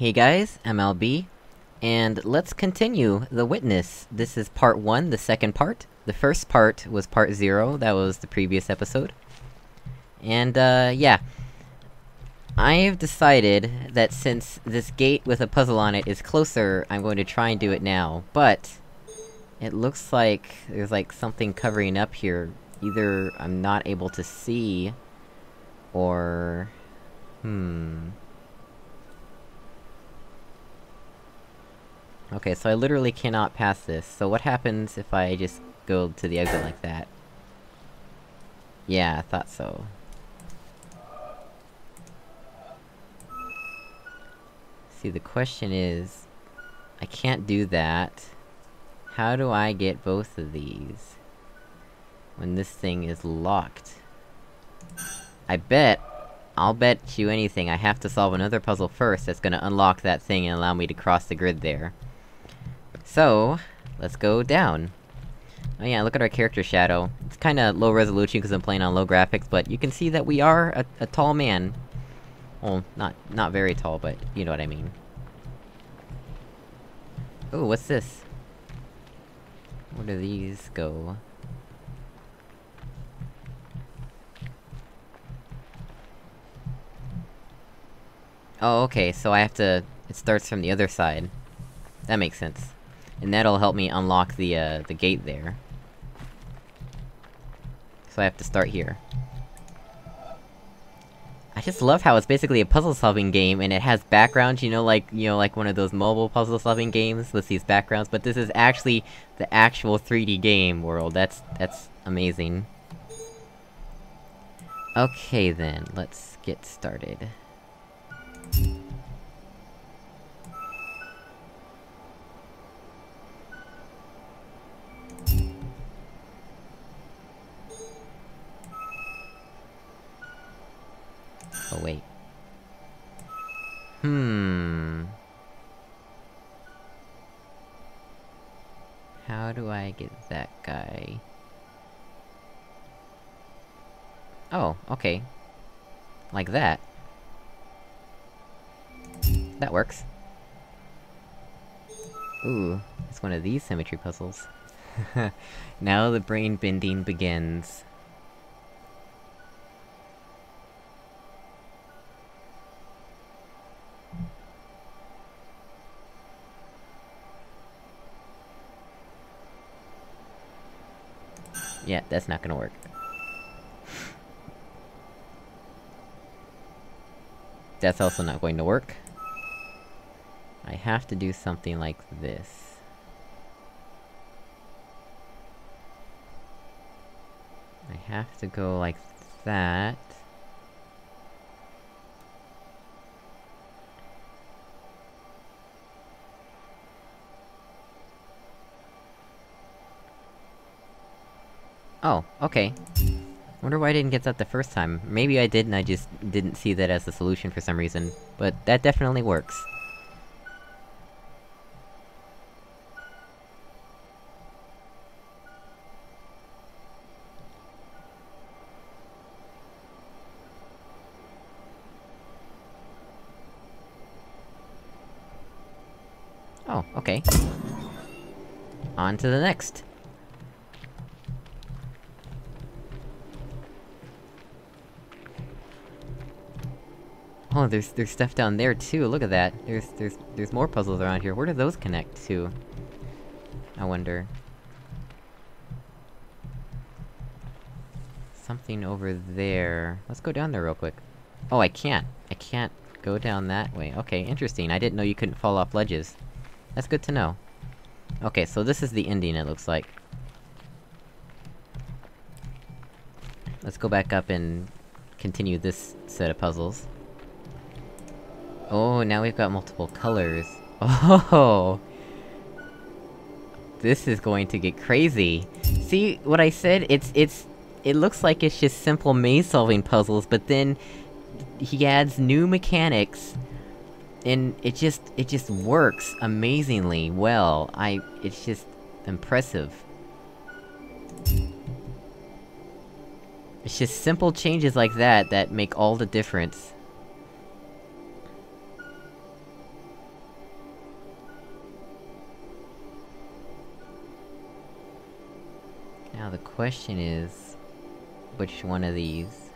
Hey guys, I'm LB, and let's continue The Witness. This is part 1, the second part. The first part was part 0, that was the previous episode. And, uh, yeah. I've decided that since this gate with a puzzle on it is closer, I'm going to try and do it now, but... It looks like there's like something covering up here. Either I'm not able to see... Or... Hmm... Okay, so I literally cannot pass this, so what happens if I just go to the exit like that? Yeah, I thought so. See, the question is... I can't do that. How do I get both of these? When this thing is locked? I bet... I'll bet you anything I have to solve another puzzle first that's gonna unlock that thing and allow me to cross the grid there. So, let's go down. Oh yeah, look at our character shadow. It's kinda low resolution because I'm playing on low graphics, but you can see that we are a, a tall man. Well, not- not very tall, but you know what I mean. Ooh, what's this? Where do these go? Oh, okay, so I have to- it starts from the other side. That makes sense. And that'll help me unlock the, uh, the gate there. So I have to start here. I just love how it's basically a puzzle-solving game, and it has backgrounds, you know, like, you know, like one of those mobile puzzle-solving games with these backgrounds, but this is actually the actual 3D game world, that's- that's amazing. Okay then, let's get started. Oh wait. Hmm... How do I get that guy? Oh, okay. Like that. That works. Ooh, it's one of these symmetry puzzles. now the brain bending begins. Yeah, that's not gonna work. That's also not going to work. I have to do something like this. I have to go like that. Oh, okay. Wonder why I didn't get that the first time. Maybe I did and I just didn't see that as the solution for some reason. But that definitely works. Oh, okay. On to the next. Oh, there's- there's stuff down there too, look at that! There's- there's- there's more puzzles around here, where do those connect to? I wonder. Something over there... Let's go down there real quick. Oh, I can't! I can't go down that way. Okay, interesting, I didn't know you couldn't fall off ledges. That's good to know. Okay, so this is the ending, it looks like. Let's go back up and... continue this set of puzzles. Oh, now we've got multiple colors. Oh! This is going to get crazy! See, what I said? It's- it's- it looks like it's just simple maze-solving puzzles, but then... He adds new mechanics... And it just- it just works amazingly well. I- it's just... impressive. It's just simple changes like that that make all the difference. Question is... Which one of these?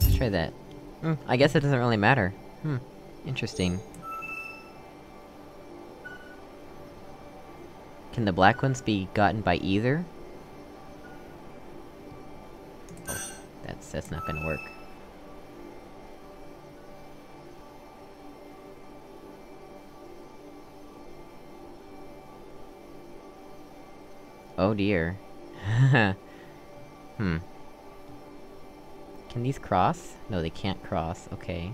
Let's try that. Hmm, I guess it doesn't really matter. Hmm, interesting. Can the black ones be gotten by either? Oh, that's- that's not gonna work. Oh dear. hmm. Can these cross? No, they can't cross, okay.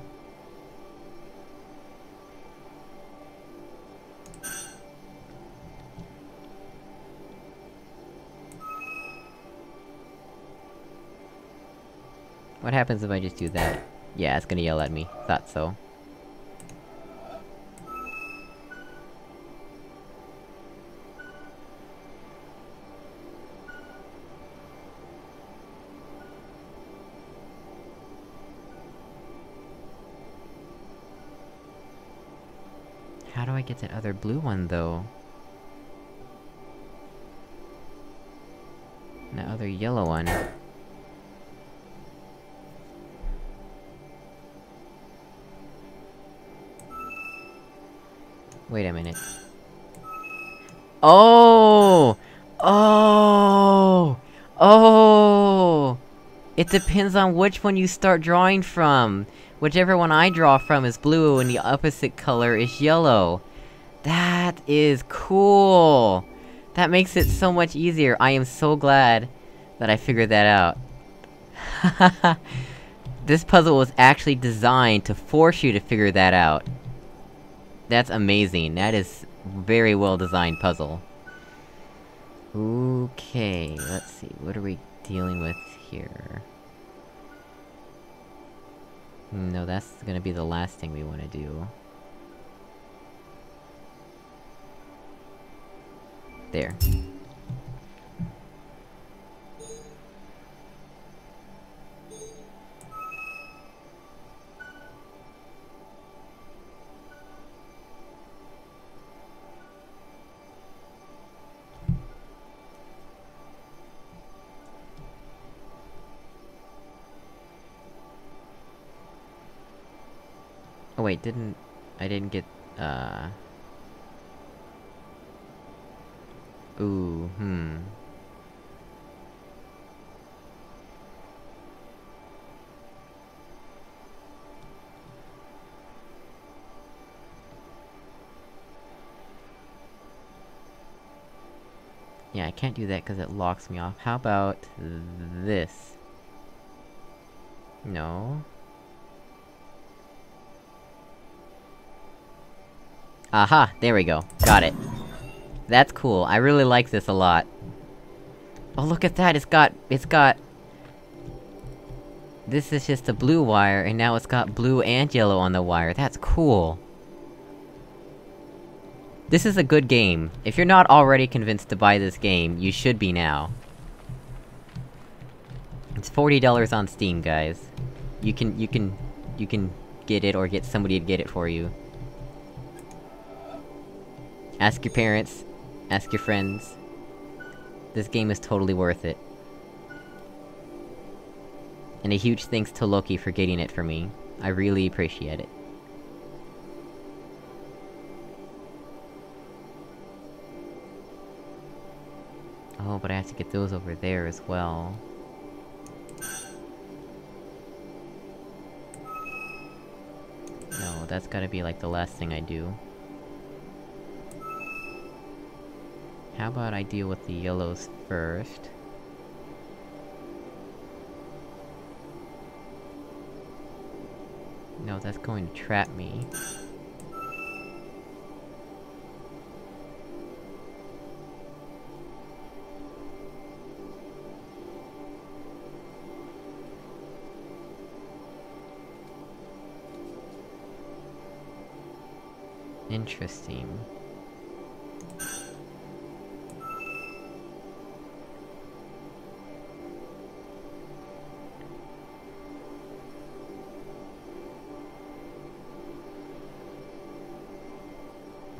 What happens if I just do that? Yeah, it's gonna yell at me. Thought so. Get that other blue one, though? That other yellow one. Wait a minute. Oh! Oh! Oh! It depends on which one you start drawing from! Whichever one I draw from is blue, and the opposite color is yellow. That is cool! That makes it so much easier, I am so glad that I figured that out. this puzzle was actually designed to force you to figure that out. That's amazing, that is very well designed puzzle. Okay, let's see, what are we dealing with here? Hmm, no, that's gonna be the last thing we wanna do. There. Oh wait, didn't... I didn't get, uh... Ooh, hmm... Yeah, I can't do that because it locks me off. How about... this? No? Aha! There we go. Got it. That's cool, I really like this a lot. Oh look at that, it's got- it's got... This is just a blue wire, and now it's got blue and yellow on the wire, that's cool! This is a good game. If you're not already convinced to buy this game, you should be now. It's $40 on Steam, guys. You can- you can- you can get it or get somebody to get it for you. Ask your parents. Ask your friends. This game is totally worth it. And a huge thanks to Loki for getting it for me. I really appreciate it. Oh, but I have to get those over there as well. No, that's gotta be like the last thing I do. How about I deal with the yellows first? No, that's going to trap me. Interesting.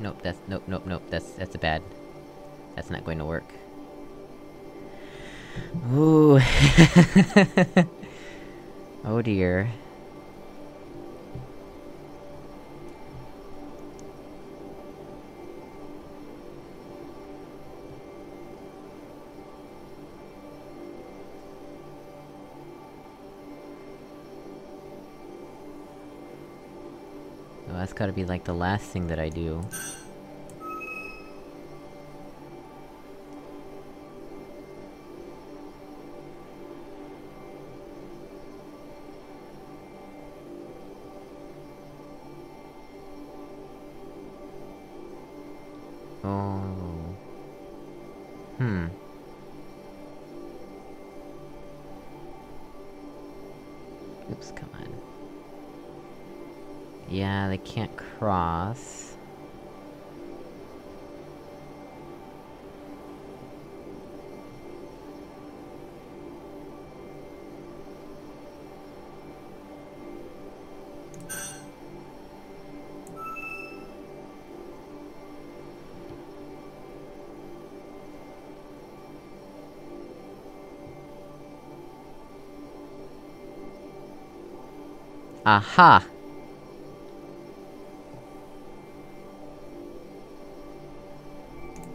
nope, that's- nope, nope, nope, that's- that's a bad... That's not going to work. Ooh. oh dear. Gotta be like the last thing that I do. Aha!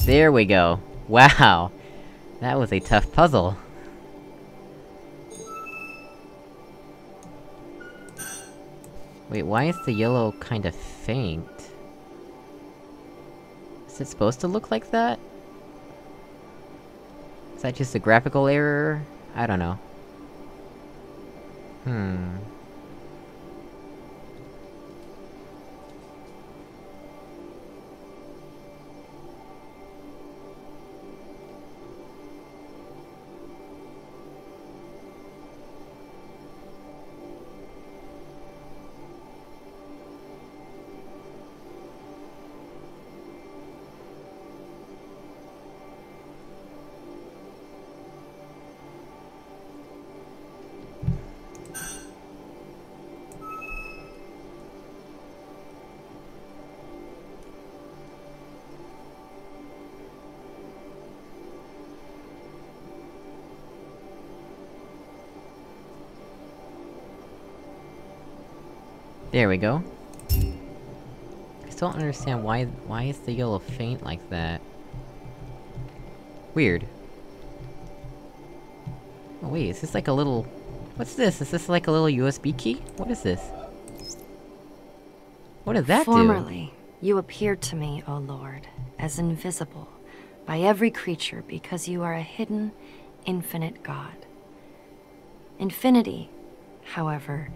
There we go. Wow! That was a tough puzzle. Wait, why is the yellow kinda faint? Is it supposed to look like that? Is that just a graphical error? I don't know. Hmm... There we go. I still don't understand why- why is the yellow faint like that? Weird. Oh wait, is this like a little... What's this? Is this like a little USB key? What is this? What does that Formerly, do? you appeared to me, O Lord, as invisible by every creature because you are a hidden, infinite God. Infinity, however,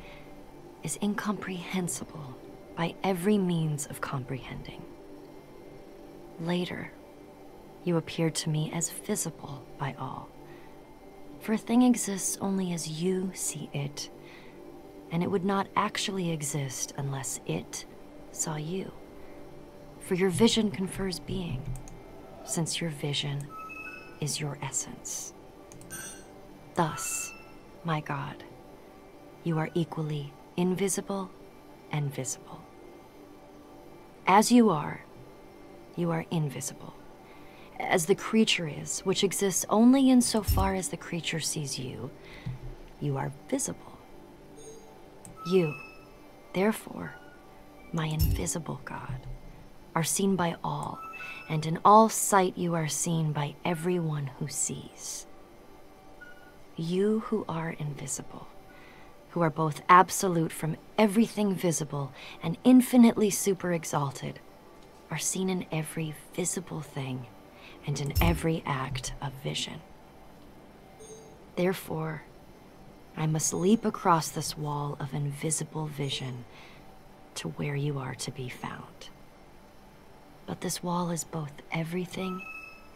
is incomprehensible by every means of comprehending. Later, you appeared to me as visible by all. For a thing exists only as you see it, and it would not actually exist unless it saw you. For your vision confers being, since your vision is your essence. Thus, my God, you are equally invisible and visible. As you are, you are invisible. As the creature is, which exists only insofar as the creature sees you, you are visible. You, therefore, my invisible God, are seen by all, and in all sight you are seen by everyone who sees. You who are invisible who are both absolute from everything visible and infinitely super exalted, are seen in every visible thing and in every act of vision. Therefore, I must leap across this wall of invisible vision to where you are to be found. But this wall is both everything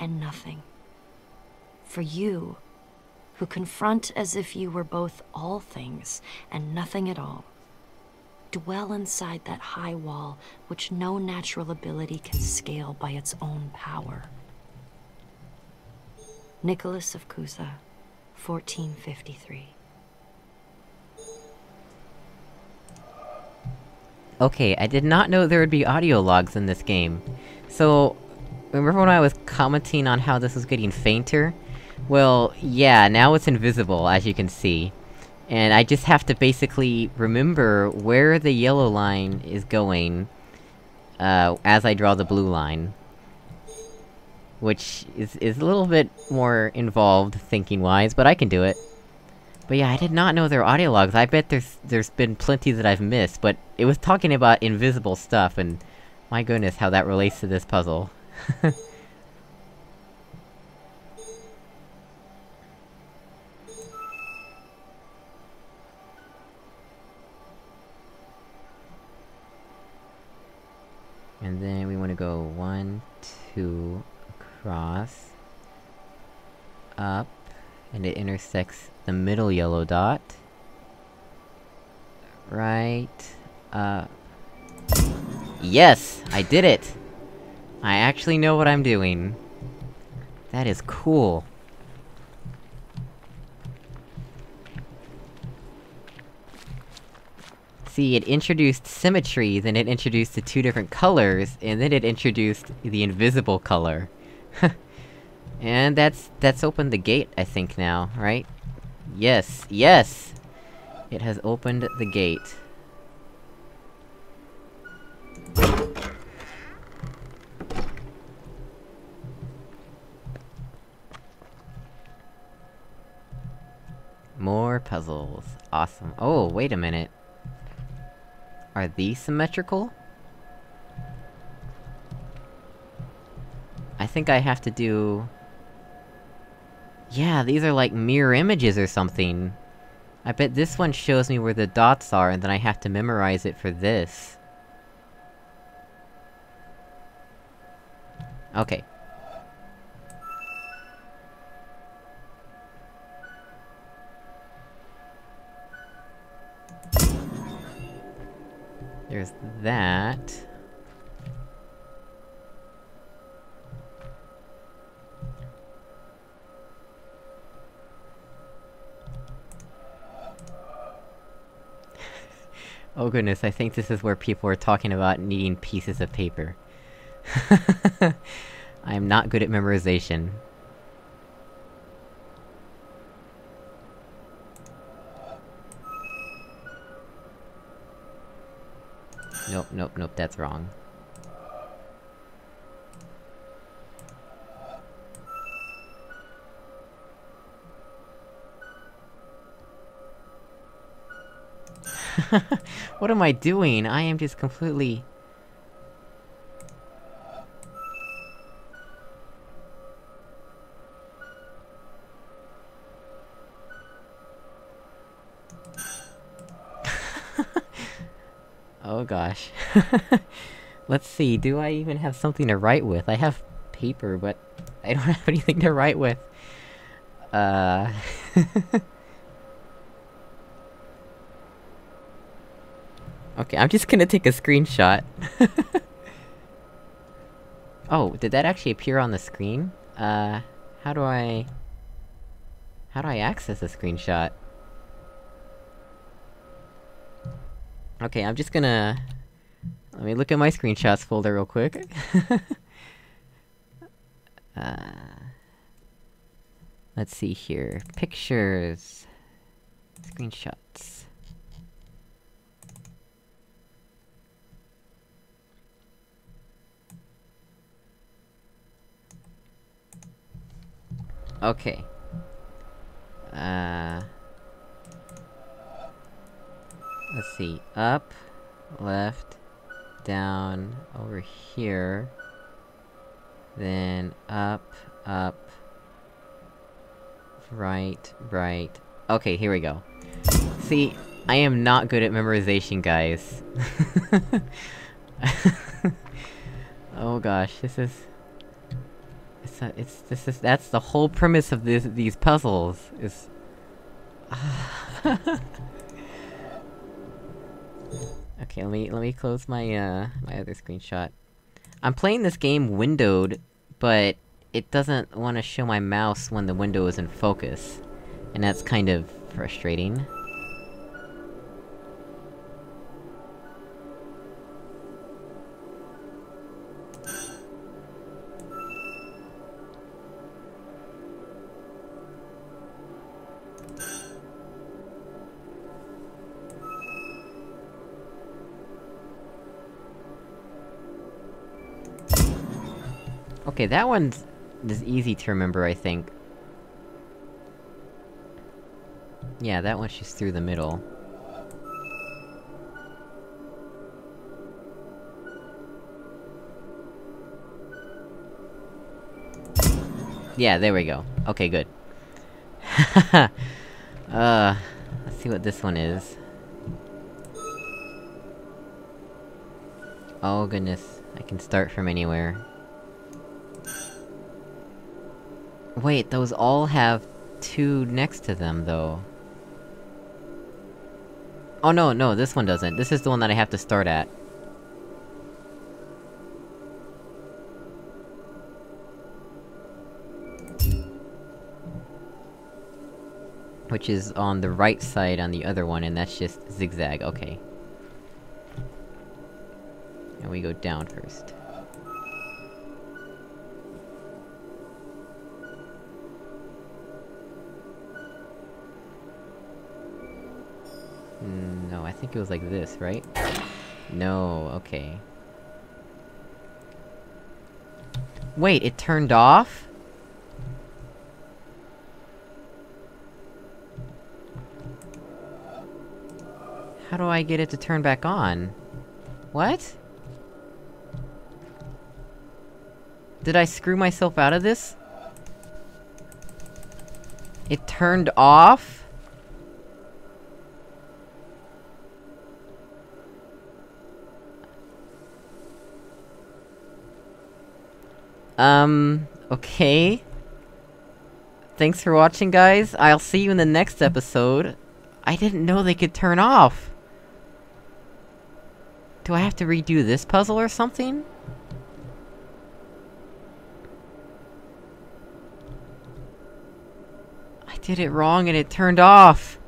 and nothing. For you, who confront as if you were both all things and nothing at all. Dwell inside that high wall which no natural ability can scale by its own power. Nicholas of Cusa, 1453. Okay, I did not know there would be audio logs in this game. So, remember when I was commenting on how this was getting fainter? Well, yeah, now it's invisible, as you can see. And I just have to basically remember where the yellow line is going, uh, as I draw the blue line. Which is- is a little bit more involved, thinking-wise, but I can do it. But yeah, I did not know there were audio logs, I bet there's- there's been plenty that I've missed, but it was talking about invisible stuff, and... My goodness, how that relates to this puzzle. And then we wanna go one, two, across... Up, and it intersects the middle yellow dot. Right... up... Yes! I did it! I actually know what I'm doing. That is cool. See, it introduced symmetry, then it introduced the two different colors, and then it introduced the invisible color. and that's- that's opened the gate, I think now, right? Yes, yes! It has opened the gate. More puzzles. Awesome. Oh, wait a minute. Are these symmetrical? I think I have to do... Yeah, these are like mirror images or something. I bet this one shows me where the dots are, and then I have to memorize it for this. Okay. There's that. oh goodness, I think this is where people are talking about needing pieces of paper. I am not good at memorization. Nope, nope, nope, that's wrong. what am I doing? I am just completely... oh gosh. Let's see, do I even have something to write with? I have paper, but I don't have anything to write with. Uh... okay, I'm just gonna take a screenshot. oh, did that actually appear on the screen? Uh, how do I... How do I access a screenshot? Okay, I'm just gonna... Let me look at my screenshots folder real quick. uh... Let's see here. Pictures... Screenshots... Okay. Uh... Let's see, up, left, down, over here... Then, up, up... Right, right... Okay, here we go. See, I am not good at memorization, guys. oh gosh, this is... It's a, it's- this is- that's the whole premise of this- these puzzles, is... Okay, let me- let me close my, uh, my other screenshot. I'm playing this game windowed, but it doesn't want to show my mouse when the window is in focus. And that's kind of frustrating. Okay, that one's... is easy to remember, I think. Yeah, that one's just through the middle. Yeah, there we go. Okay, good. uh... Let's see what this one is. Oh goodness, I can start from anywhere. Wait, those all have two next to them, though. Oh no, no, this one doesn't. This is the one that I have to start at. Which is on the right side on the other one, and that's just zigzag, okay. And we go down first. Think it was like this, right? No, okay. Wait, it turned off? How do I get it to turn back on? What? Did I screw myself out of this? It turned off? Um, okay. Thanks for watching, guys. I'll see you in the next episode. I didn't know they could turn off. Do I have to redo this puzzle or something? I did it wrong and it turned off!